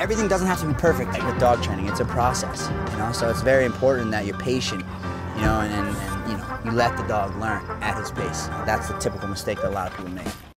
everything doesn't have to be perfect with dog training. It's a process, you know. So it's very important that you're patient, you know, and, and, and you know you let the dog learn at his pace. That's the typical mistake that a lot of people make.